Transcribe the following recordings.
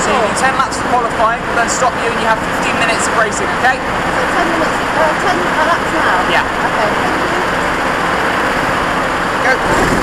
So you do 10 laps of qualifying, we'll then stop you and you have 15 minutes of racing, okay? So 10 minutes, uh, 10 laps now? Yeah. Okay, thank you. Go.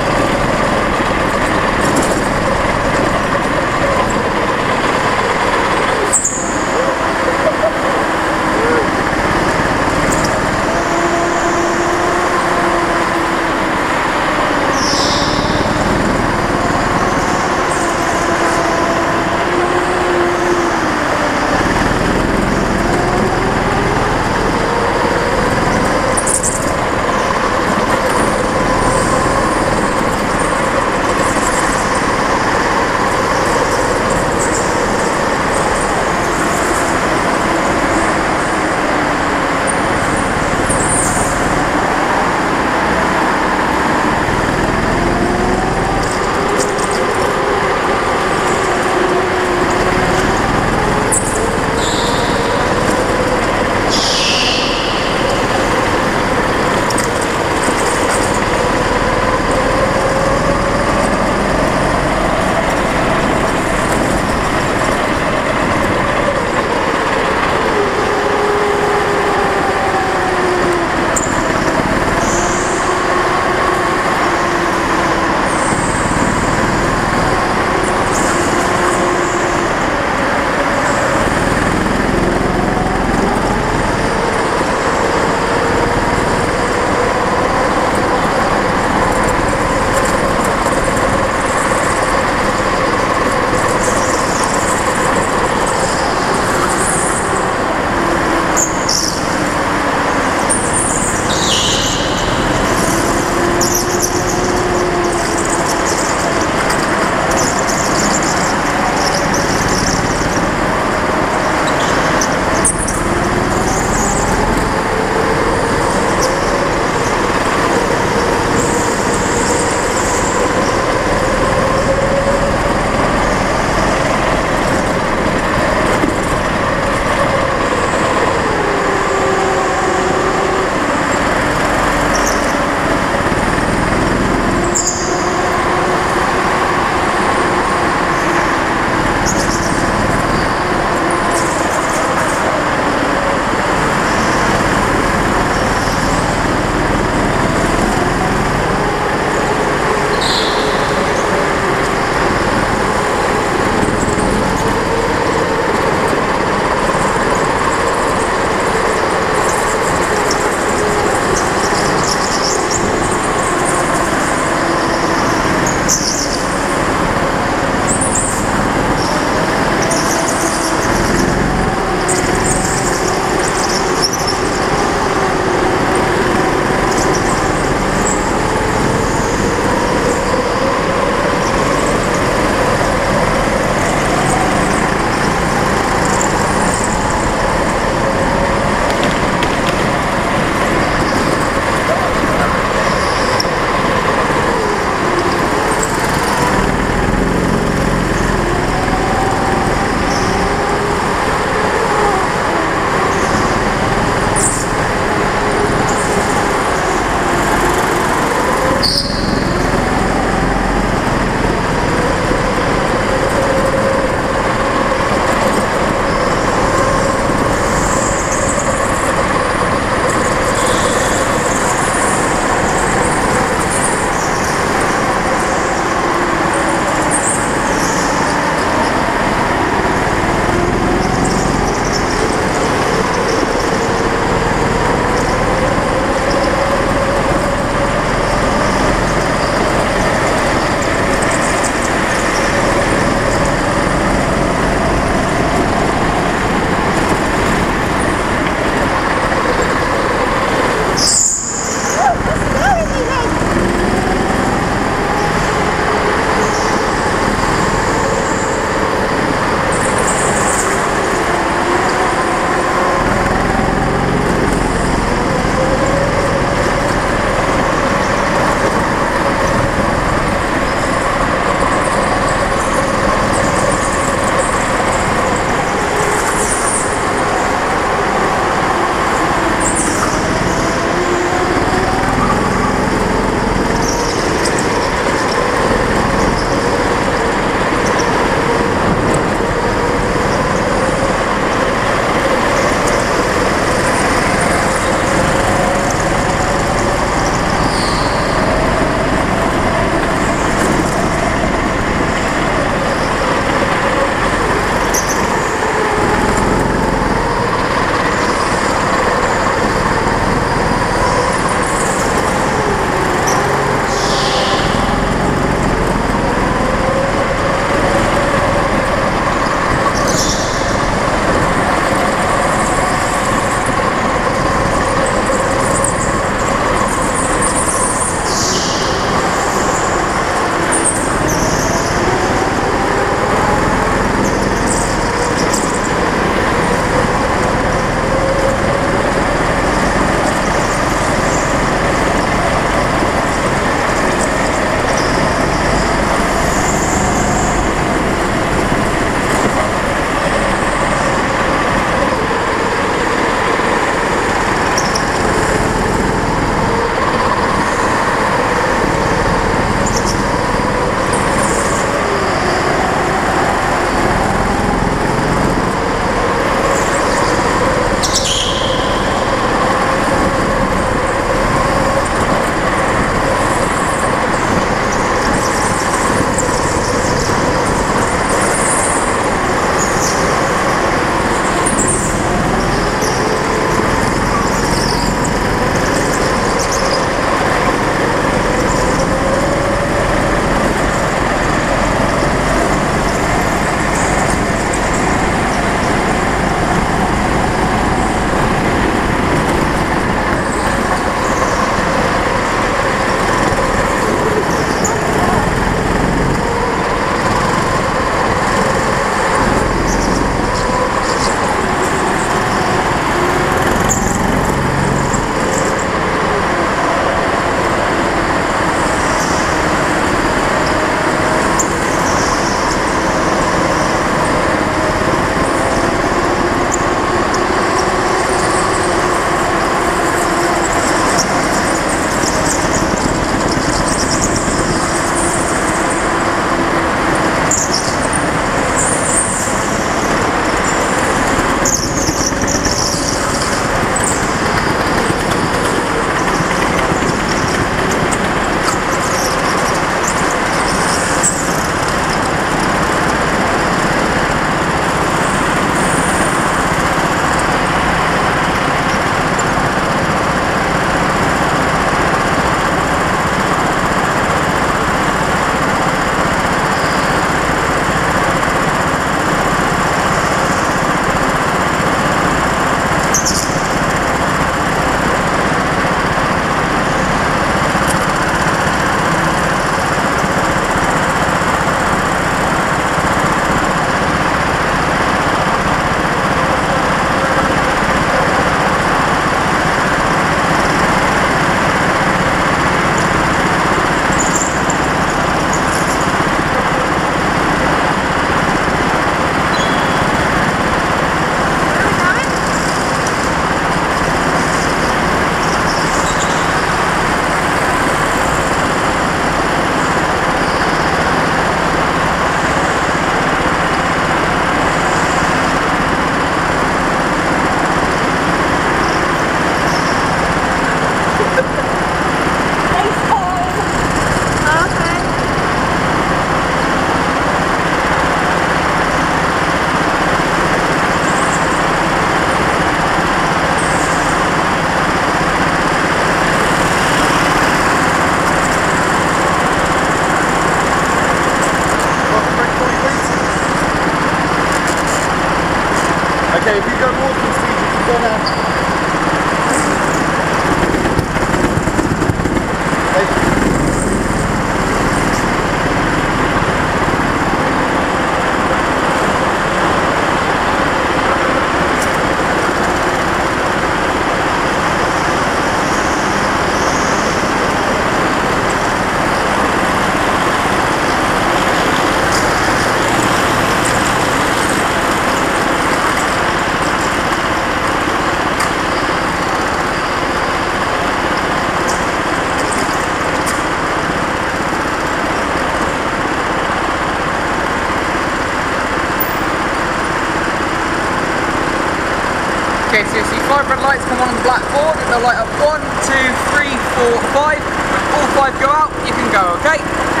Red lights come on on the black board, and they'll light up one, two, three, four, five. When all five go out, you can go? Okay,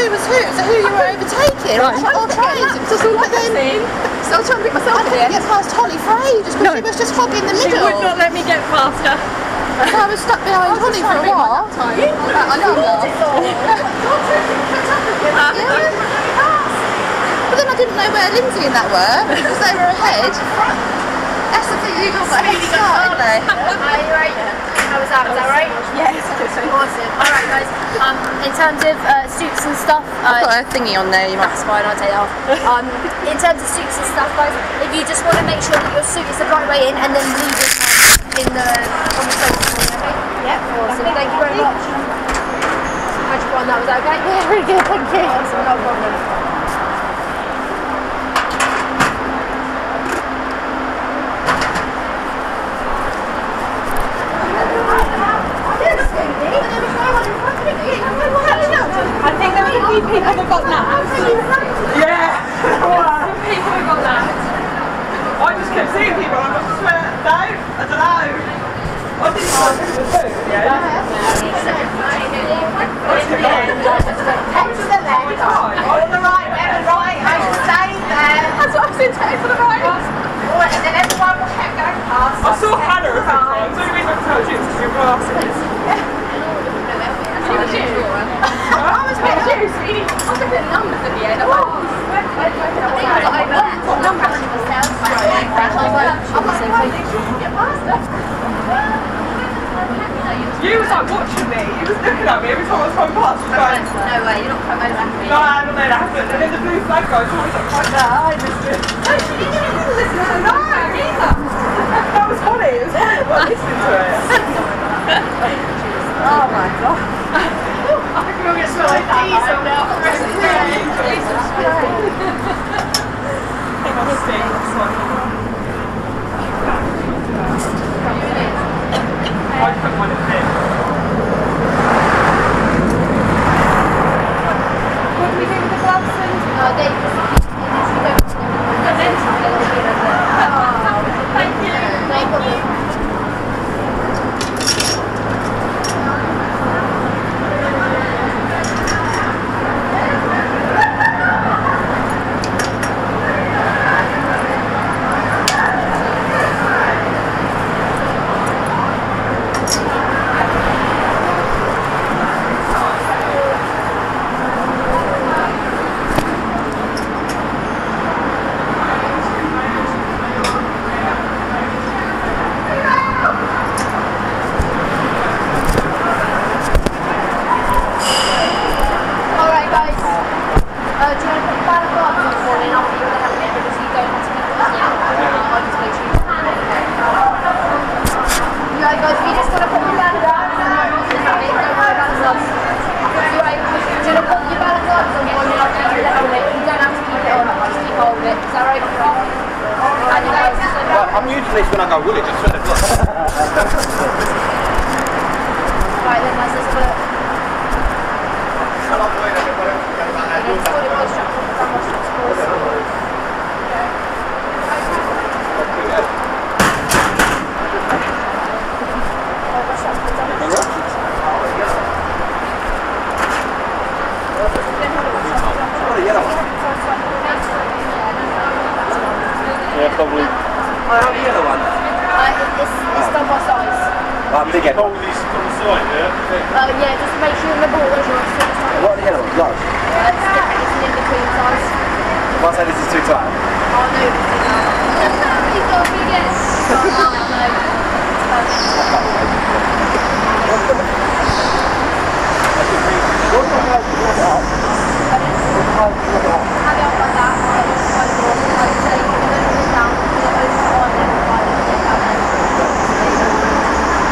who was who, so who you were overtaking or, or trying to. Just all like but then scene. So I was trying to pick myself I couldn't get past Holly for ages because she was just hogging the She would not let me get past her. So I was stuck behind Holly for a while. I know. But then I didn't know where Lindsay and that were because they were ahead. That's the thing, you got my head start, didn't they? Are you right? How was that? Was that right? Yes. Awesome. All right, guys. Um, in terms of uh, suits and stuff, I've uh, got a thingy on there, you might that's fine. I'll take that off. Um, in terms of suits and stuff, guys, if you just want to make sure that your suit is the right way in, and then leave it in the on the sofa okay? Yeah. Awesome. Thank you very much. How'd you find that? Was that okay? Yeah, very good, thank you. Awesome. No problem. Think there was a few people that got napped. Yeah! Some people that got napped. I just kept seeing people and I just went, no, I don't know. I didn't know who was who, yeah. On the right, left and right, I just stayed there. That's what I said to the right. And then everyone kept going past. I saw Hannah a few times. The only reason I told you is because your glasses. She was you. I was with you, sweetie. I was looking at numbers at the end. I was like, What number she was down? You was like watching me. You was looking at me every time I was coming past. Was going, No way, you're not coming over me. no, I haven't made it happen. And then the blue flag guy was always like, like that. I missed it. No, she didn't even listen to it. No, neither. That was funny. It was funny. I was listening to it. Oh my god. I think we're going to smell like now for the rest of the day. Jesus Christ. I think I'll stay. That's fine. I put one in there. What do we do with the gloves. Uh, they, Thank you. again. Hold this to the side, yeah? Oh, yeah, just make sure the ball is yours. What the hell? Love? Yeah, uh, it's different. In between sides. Is too tight. Oh, no. Oh, no. What's the